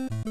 You.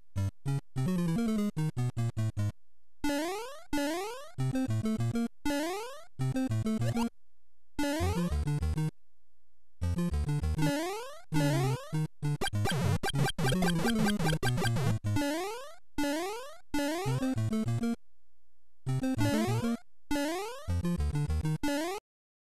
Thank you.